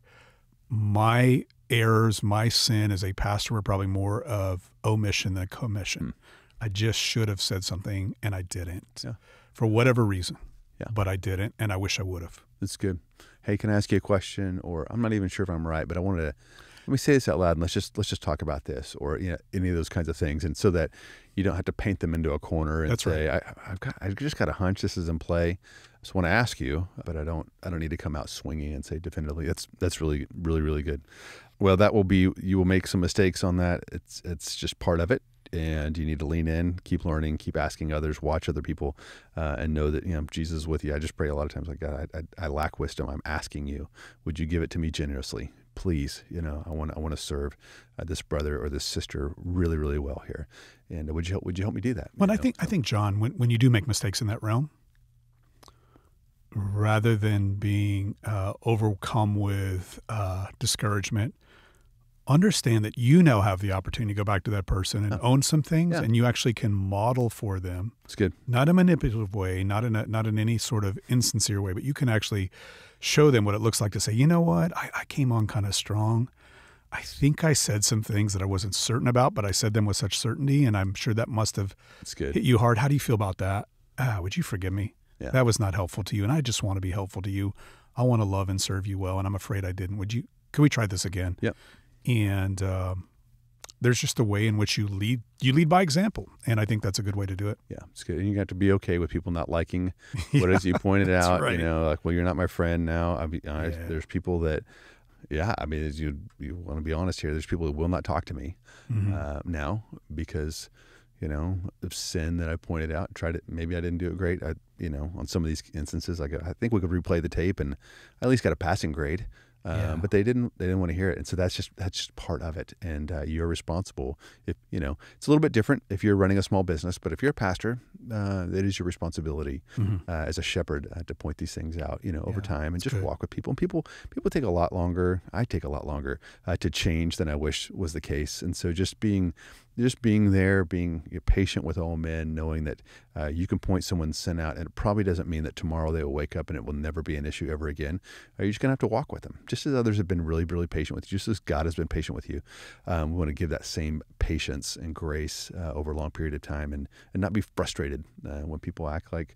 my errors, my sin as a pastor were probably more of omission than commission. I just should have said something and I didn't Yeah. For whatever reason. Yeah. But I didn't, and I wish I would have. That's good. Hey, can I ask you a question? Or I'm not even sure if I'm right, but I wanted to let me say this out loud and let's just let's just talk about this or you know any of those kinds of things and so that you don't have to paint them into a corner and That's say I, I've got I just got a hunch this is in play I just want to ask you but I don't I don't need to come out swinging and say definitively that's that's really really really good well that will be you will make some mistakes on that it's it's just part of it and you need to lean in, keep learning, keep asking others, watch other people, uh, and know that you know Jesus is with you. I just pray a lot of times like God, I, I, I lack wisdom. I'm asking you, would you give it to me generously? Please, you know, I want I want to serve uh, this brother or this sister really really well here, and would you help, would you help me do that? Well, I know, think I think John, when when you do make mistakes in that realm, rather than being uh, overcome with uh, discouragement, understand that you now have the opportunity to go back to that person and own some things, Yeah. and you actually can model for them, it's good. not a manipulative way, not in a, not in any sort of insincere way, but you can actually show them what it looks like to say, you know what, I, I came on kind of strong. I think I said some things that I wasn't certain about, but I said them with such certainty, and I'm sure that must have good. hit you hard. How do you feel about that? Ah, would you forgive me? Yeah. That was not helpful to you, and I just want to be helpful to you. I want to love and serve you well, and I'm afraid I didn't. Would you? Could we try this again? Yep. And um, there's just a way in which you lead. You lead by example, and I think that's a good way to do it. Yeah, it's good. And you have to be okay with people not liking what as you pointed out. right. You know, like, well, you're not my friend now. I, mean, I, Yeah. There's people that, yeah, I mean, as you you want to be honest here. There's people that will not talk to me Mm-hmm. uh, now because, you know, of sin that I pointed out. Tried it. Maybe I didn't do it great. I, you know, on some of these instances, like I think we could replay the tape and I at least got a passing grade. Um, Yeah. But they didn't. They didn't want to hear it, and so that's just that's just part of it. And uh, you're responsible. If you know, it's a little bit different if you're running a small business, but if you're a pastor, uh, it is your responsibility uh, as a shepherd uh, to point these things out. You know, over Mm-hmm. Yeah, time, and just good. walk with people. And people people take a lot longer. I take a lot longer uh, to change than I wish was the case. And so just being just being there, being patient with all men, knowing that uh, you can point someone's sin out, and it probably doesn't mean that tomorrow they will wake up and it will never be an issue ever again. Uh, you're just gonna have to walk with them, just as others have been really, really patient with you, just as God has been patient with you. Um, we want to give that same patience and grace uh, over a long period of time, and and not be frustrated uh, when people act like.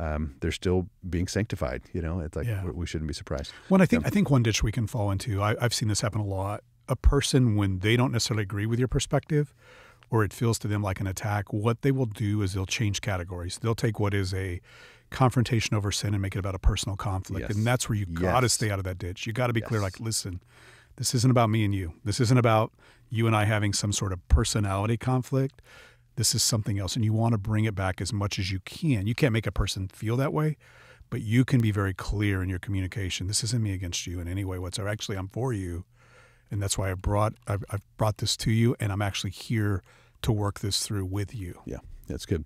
Um, they're still being sanctified, you know. It's like Yeah. we- shouldn't be surprised. Well, I think I think one ditch we can fall into. I, I've seen this happen a lot. A person when they don't necessarily agree with your perspective, or it feels to them like an attack, what they will do is they'll change categories. They'll take what is a confrontation over sin and make it about a personal conflict, Yes. and that's where you got to stay out of that ditch. You got to be clear. Like, listen, this isn't about me and you. This isn't about you and I having some sort of personality conflict. This is something else, and you want to bring it back as much as you can. You can't make a person feel that way, but you can be very clear in your communication. This isn't me against you in any way whatsoever. Actually, I'm for you, and that's why I brought I've, I've brought this to you, and I'm actually here to work this through with you. Yeah, that's good.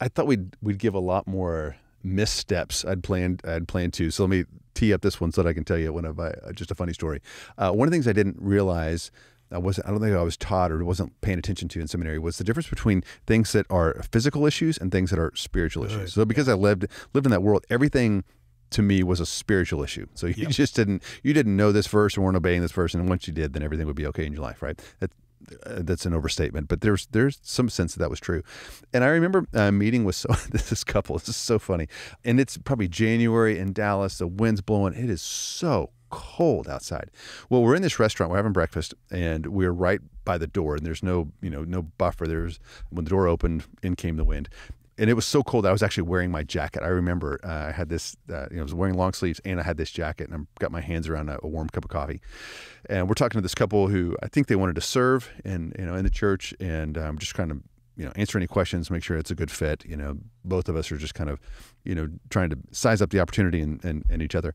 I thought we'd we'd give a lot more missteps. I'd planned I'd planned to. So let me tee up this one so that I can tell you one of my uh, just a funny story. Uh, one of the things I didn't realize. I wasn't. I don't think I was taught or wasn't paying attention to in seminary was the difference between things that are physical issues and things that are spiritual issues. So because I lived lived in that world, everything to me was a spiritual issue. So you Yep. just didn't you didn't know this verse or weren't obeying this verse, and once you did, then everything would be okay in your life, right? That, uh, that's an overstatement, but there's there's some sense that that was true. And I remember uh, meeting with so this couple. This is so funny, and it's probably January in Dallas. The wind's blowing. It is so cold outside. Well, we're in this restaurant. We're having breakfast, and we're right by the door. And there's no you know no buffer. There's when the door opened, in came the wind. And it was so cold. I was actually wearing my jacket. I remember uh, I had this, uh, you know, I was wearing long sleeves and I had this jacket and I got my hands around a, a warm cup of coffee. And we're talking to this couple who I think they wanted to serve in, you know, in the church. And I'm just kind of, you know, answer any questions, make sure it's a good fit. You know, both of us are just kind of, you know, trying to size up the opportunity and, and, and each other.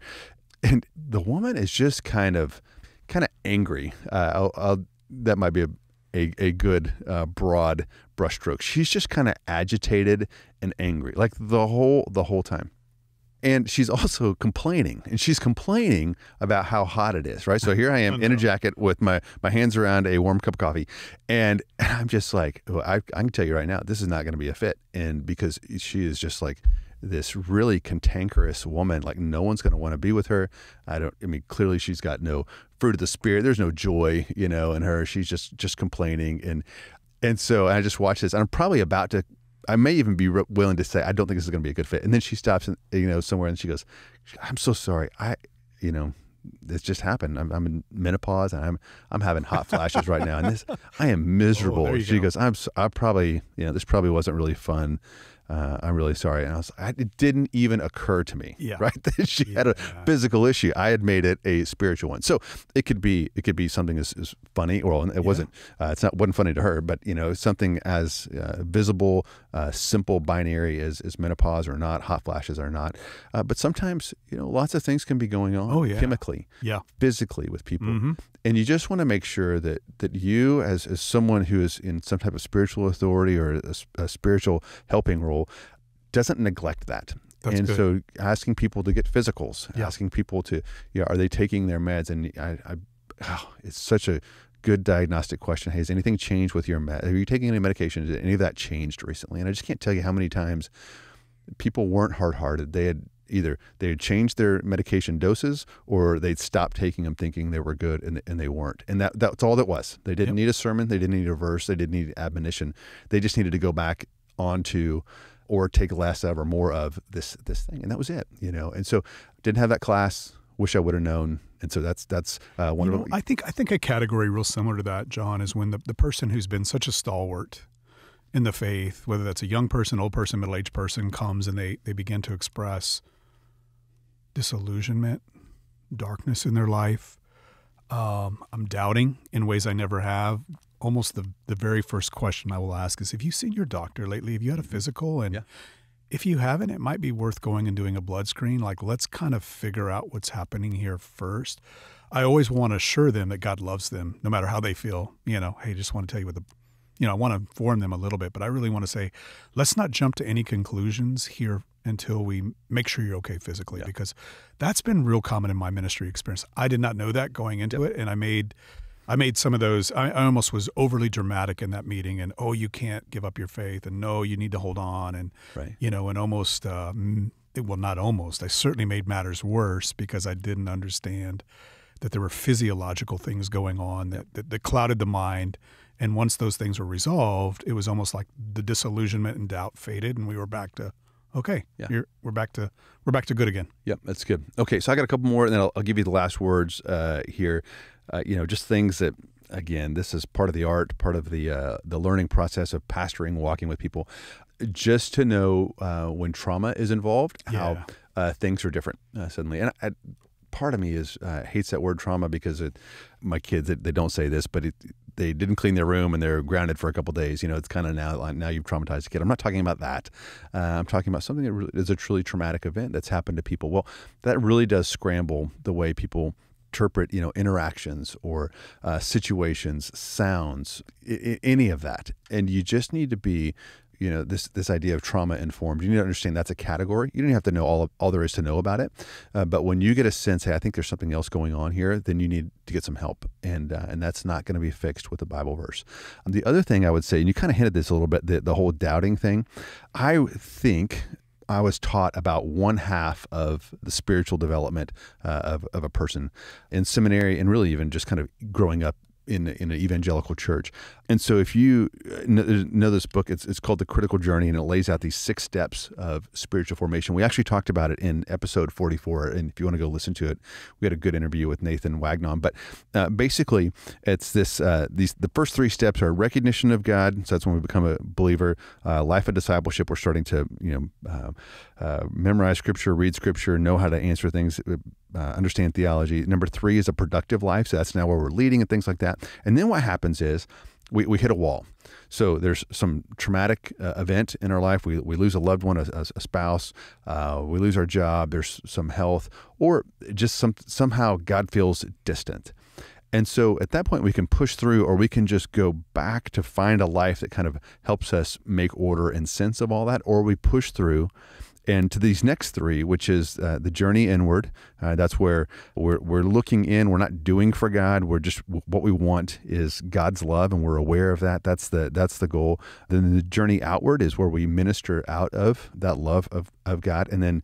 And the woman is just kind of, kind of angry. Uh, I'll, I'll, that might be a, a, a good uh, broad brushstroke. She's just kind of agitated and angry, like the whole the whole time. And she's also complaining, and she's complaining about how hot it is, right? So here I am in a jacket with my my hands around a warm cup of coffee, and, and I'm just like, well, I, I can tell you right now, this is not going to be a fit, and because she is just like this really cantankerous woman, like no one's going to want to be with her. I don't. I mean, clearly she's got no fruit of the spirit. There's no joy, you know, in her. She's just just complaining, and and so I just watch this. And I'm probably about to. I may even be willing to say I don't think this is going to be a good fit. And then she stops, and you know, somewhere, and she goes, "I'm so sorry. I, you know, it's just happened. I'm, I'm in menopause and I'm I'm having hot flashes right now, and this I am oh, miserable. Oh, she go. goes, I'm I probably you know this probably wasn't really fun. Uh, I'm really sorry. And I was, I, it didn't even occur to me, Yeah. right? That she had a Yeah. physical issue. I had made it a spiritual one. So it could be, it could be something as, as funny, or it wasn't, uh, it's not, wasn't funny to her, but you know, something as uh, visible, uh, simple binary as, as menopause or not, hot flashes or not. Uh, but sometimes, you know, lots of things can be going on Oh, yeah. chemically, Yeah. physically with people hmm and you just want to make sure that that you as, as someone who is in some type of spiritual authority or a spiritual helping role doesn't neglect that. That's and good. so asking people to get physicals Yeah. asking people to you know, are they taking their meds? And i, I oh, it's such a good diagnostic question. Hey has anything changed with your med are you taking any medication? Did any of that changed recently? And i just can't tell you how many times people weren't hard-hearted. They had either they had changed their medication doses or they'd stopped taking them thinking they were good and, and they weren't. And that that's all that was. They didn't need a sermon. They didn't need a verse. They didn't need admonition. They just needed to go back onto or take less of or more of this this thing and that was it you know and so didn't have that class wish i would have known and so that's that's uh, one You of know, them I think I think a category real similar to that, John, is when the, the person who's been such a stalwart in the faith, whether that's a young person, old person, middle aged person, comes and they, they begin to express disillusionment, darkness in their life. Um, I'm doubting in ways I never have. Almost the, the very first question I will ask is Have you seen your doctor lately? Have you had a physical? And Yeah. if you haven't, it might be worth going and doing a blood screen. Like, let's kind of figure out what's happening here first. I always want to assure them that God loves them, no matter how they feel. You know, hey, just want to tell you what the, you know, I want to inform them a little bit, but I really want to say, let's not jump to any conclusions here until we make sure you're okay physically, Yeah. because that's been real common in my ministry experience. I did not know that going into it, and I made. I made some of those. I, I almost was overly dramatic in that meeting, and oh, you can't give up your faith, and no, you need to hold on, and right you know, and almost, uh, well, not almost, I certainly made matters worse because I didn't understand that there were physiological things going on that, that, that clouded the mind. And once those things were resolved, it was almost like the disillusionment and doubt faded, and we were back to, okay, Yeah. you're, we're back to we're back to good again. Yep, that's good. Okay, so I got a couple more, and then I'll, I'll give you the last words uh, here. Uh, you know, just things that, again, this is part of the art, part of the uh, the learning process of pastoring, walking with people. Just to know uh, when trauma is involved, Yeah. how uh, things are different uh, suddenly. And I, part of me is uh, hates that word trauma because it, my kids they, they don't say this, but it, they didn't clean their room and they're grounded for a couple days. You know, it's kind of now now you've traumatized a kid. I'm not talking about that. Uh, I'm talking about something that really is a truly traumatic event that's happened to people. Well, that really does scramble the way people interpret you know interactions or uh, situations sounds I- any of that and you just need to be you know this this idea of trauma informed you need to understand that's a category. You don't have to know all all there is to know about it. Uh, but when you get a sense hey i think there's something else going on here then you need to get some help. And uh, and that's not going to be fixed with a bible verse. Um, the other thing i would say and you kind of hinted this a little bit the, the whole doubting thing i think I was taught about one half of the spiritual development uh, of, of a person in seminary and really even just kind of growing up in, in an evangelical church. And so if you uh, know this book, it's, it's called The Critical Journey and it lays out these six steps of spiritual formation. We actually talked about it in episode 44. And if you want to go listen to it, we had a good interview with Nathan Wagnon. But uh, basically, it's this, uh, these, the first three steps are recognition of God. So that's when we become a believer, uh, life of discipleship. We're starting to, you know, uh, uh, memorize scripture, read scripture, know how to answer things, uh, understand theology. Number three is a productive life. So that's now where we're leading and things like that. And then what happens is we, we hit a wall. So there's some traumatic uh, event in our life. We, we lose a loved one, a, a- spouse. Uh, we lose our job. There's some health, or just some somehow God feels distant. And so at that point, we can push through, or we can just go back to find a life that kind of helps us make order and sense of all that, or we push through and to these next three, which is uh, the journey inward. Uh, that's where we're, we're looking in. We're not doing for God. We're just what we want is God's love, and we're aware of that. That's the that's the goal. Then the journey outward is where we minister out of that love of, of God, and then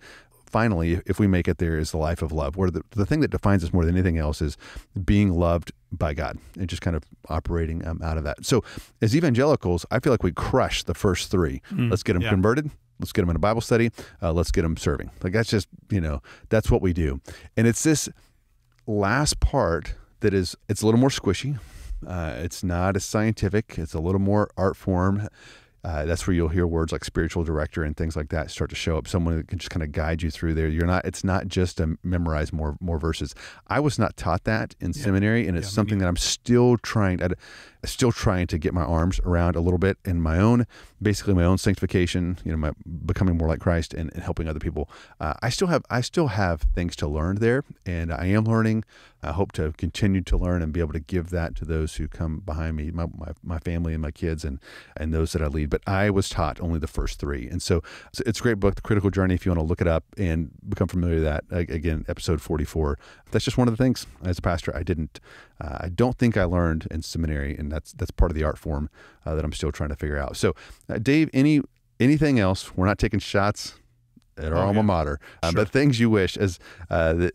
finally, if we make it there, is the life of love, where the, the thing that defines us more than anything else is being loved by God and just kind of operating um, out of that. So, as evangelicals, I feel like we crush the first three. Let's get them yeah. converted. Let's get them in a Bible study. Uh, let's get them serving. Like that's just you know that's what we do, and it's this last part that is it's a little more squishy. Uh, it's not as scientific. It's a little more art form. Uh, that's where you'll hear words like spiritual director and things like that start to show up. Someone that can just kind of guide you through there. You're not. It's not just to memorize more more verses. I was not taught that in yeah. seminary, and it's yeah, something that I'm still trying. To, still trying to get my arms around a little bit in my own, basically my own sanctification. You know, my becoming more like Christ and, and helping other people. Uh, I still have I still have things to learn there, and I am learning. I hope to continue to learn and be able to give that to those who come behind me, my, my, my family and my kids and, and those that I lead. But I was taught only the first three. And so it's a great book, The Critical Journey, if you want to look it up and become familiar with that. Again, episode 44. That's just one of the things as a pastor I didn't, uh, I don't think I learned in seminary. And that's, that's part of the art form uh, that I'm still trying to figure out. So, uh, Dave, any, anything else? We're not taking shots at our oh, alma yeah. mater, uh, sure. but things you wish as uh, that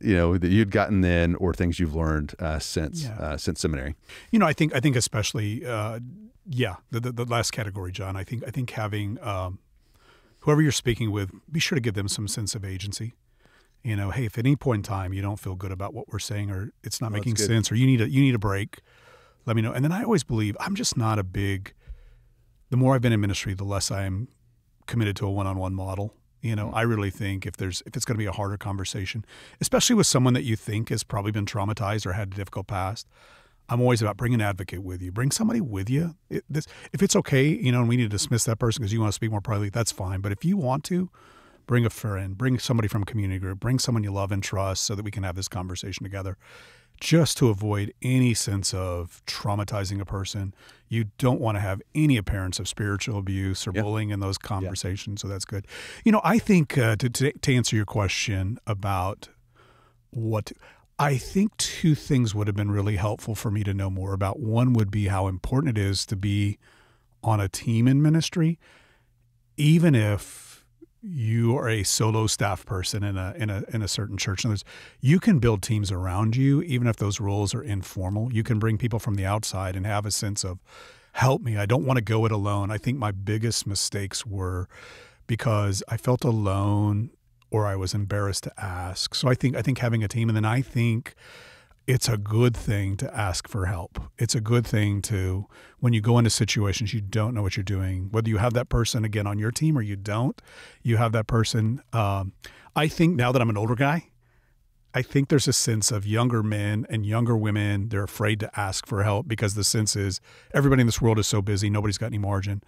you know that you'd gotten then, or things you've learned uh, since yeah. Uh, since seminary. You know, I think I think especially, uh, yeah, the, the, the last category, John. I think I think having um, whoever you're speaking with, be sure to give them some sense of agency. You know, hey, if at any point in time you don't feel good about what we're saying, or it's not making sense, or you need a you need a break, let me know. And then I always believe I'm just not a big. The more I've been in ministry, the less I am committed to a one-on-one model. You know, mm. I really think if there's if it's going to be a harder conversation, especially with someone that you think has probably been traumatized or had a difficult past, I'm always about bring an advocate with you. Bring somebody with you. It, this, if it's okay, you know, and we need to dismiss that person because you want to speak more privately, that's fine. But if you want to, bring a friend, bring somebody from community group, bring someone you love and trust so that we can have this conversation together just to avoid any sense of traumatizing a person. You don't want to have any appearance of spiritual abuse or bullying in those conversations. So that's good. You know, I think uh, to, to, to answer your question about what I think two things would have been really helpful for me to know more about. One would be how important it is to be on a team in ministry, even if you are a solo staff person in a in a in a certain church. And you can build teams around you, even if those roles are informal. You can bring people from the outside and have a sense of help me. I don't want to go it alone. I think my biggest mistakes were because I felt alone or I was embarrassed to ask. So I think I think having a team and then I think it's a good thing to ask for help. It's a good thing to, when you go into situations you don't know what you're doing, whether you have that person again on your team or you don't, you have that person. Um, I think now that I'm an older guy, I think there's a sense of younger men and younger women, they're afraid to ask for help because the sense is everybody in this world is so busy, nobody's got any margin.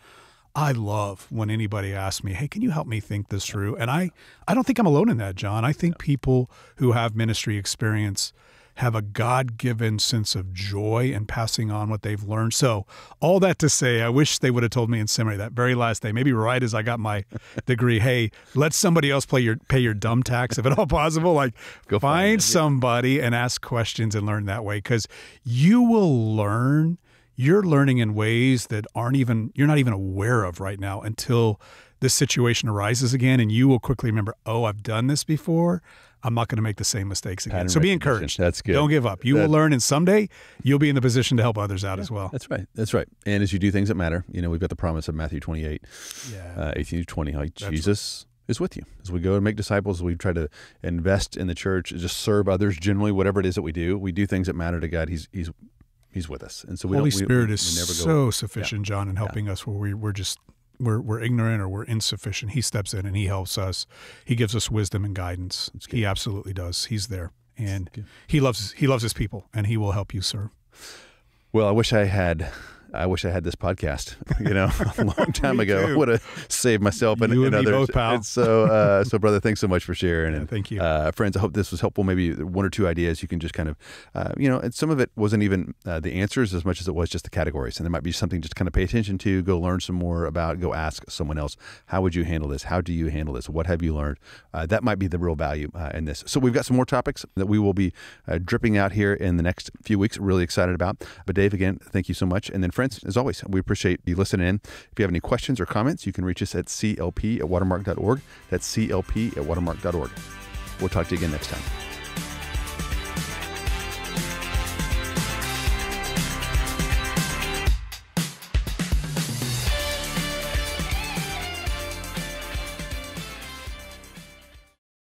I love when anybody asks me, "Hey, can you help me think this through?" And I I don't think I'm alone in that, John. I think people who have ministry experience have a God given sense of joy in passing on what they've learned. So, all that to say, I wish they would have told me in seminary that very last day, maybe right as I got my degree, hey, let somebody else pay your pay your dumb tax if at all possible. Like, Go find, find somebody and ask questions and learn that way because you will learn. You're learning in ways that aren't even you're not even aware of right now until this situation arises again, and you will quickly remember, oh, I've done this before. I'm not going to make the same mistakes again. Pattern so be encouraged. That's good. Don't give up. You that, will learn, and someday you'll be in the position to help others out yeah, as well. That's right. That's right. And as you do things that matter, you know, we've got the promise of Matthew 28, yeah. uh, 18 to 20. Like Jesus right. is with you as we go and make disciples. We try to invest in the church, just serve others. Generally, whatever it is that we do, we do things that matter to God. He's He's He's with us, and so we Holy Spirit we, is we so sufficient, yeah. John, in helping us where we, we're just we're, we're ignorant or we're insufficient, he steps in and he helps us. He gives us wisdom and guidance. He absolutely does. He's there, and he loves he loves his people, and he will help you serve. Well, I wish I had I wish I had this podcast, you know, a long time ago. I would have saved myself and, you and, and others. Both, so, uh, so brother, thanks so much for sharing. And thank you, uh, friends. I hope this was helpful. Maybe one or two ideas you can just kind of, uh, you know, and some of it wasn't even uh, the answers as much as it was just the categories. And there might be something just kind of pay attention to, go learn some more about, go ask someone else, how would you handle this? How do you handle this? What have you learned? Uh, that might be the real value uh, in this. So we've got some more topics that we will be dripping out here in the next few weeks. Really excited about. But Dave, again, thank you so much. And then friends, as always, we appreciate you listening in. If you have any questions or comments, you can reach us at clp at watermark.org. That's clp at watermark.org. We'll talk to you again next time.